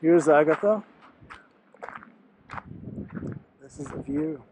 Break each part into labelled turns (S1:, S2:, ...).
S1: Here's Agatha. This is the view.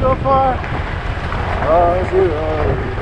S1: Go far, oh, already